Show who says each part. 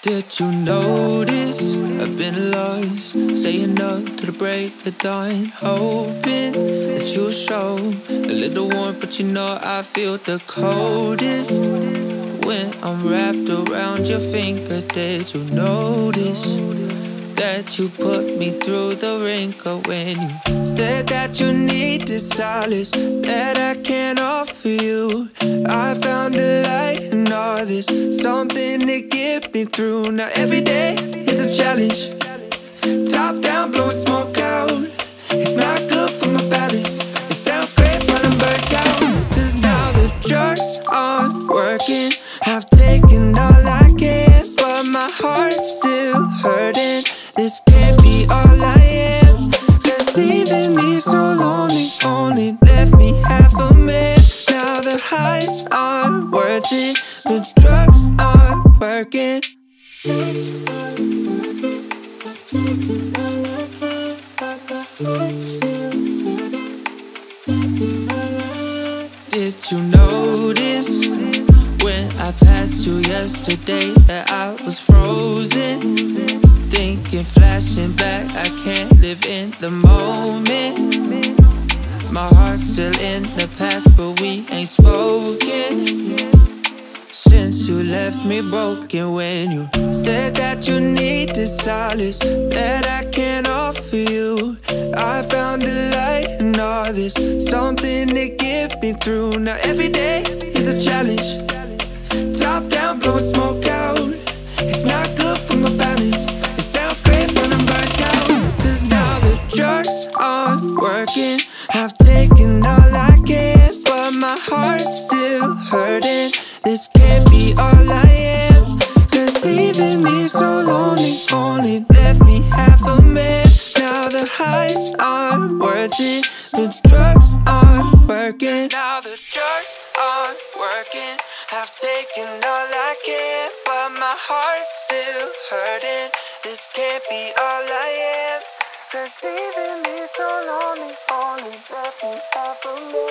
Speaker 1: Did you notice I've been lost, staying up to the break of dawn, hoping that you'll show a little warmth, but you know I feel the coldest when I'm wrapped around your finger. Did you notice that you put me through the wrinkle when you said that you needed solace that I can't offer you? I found a light in all this, something get me through. Now every day is a challenge. Top down, blowing smoke out. It's not good for my balance. It sounds great, but I'm burnt out. Cause now the drugs aren't working. I've taken all I can, but my heart's still hurting. This can't be all I am. Cause leaving me so lonely only left me half a man. Now the highs aren't worth it, the drugs working. Did you notice when I passed you yesterday that I was frozen? Thinking, flashing back, I can't live in the moment. My heart's still in the past, but we ain't spoken. Since you left me broken when you said that you needed solace that I can't offer you. I found a light in all this, something to get me through. Now every day is a challenge. Top down, blowing smoke out. It's not good for my balance. Highs aren't worth it. The drugs aren't working. Now the drugs aren't working. I've taken all I can, but my heart's still hurting. This can't be all I am. Cause leaving me so lonely only left me a man.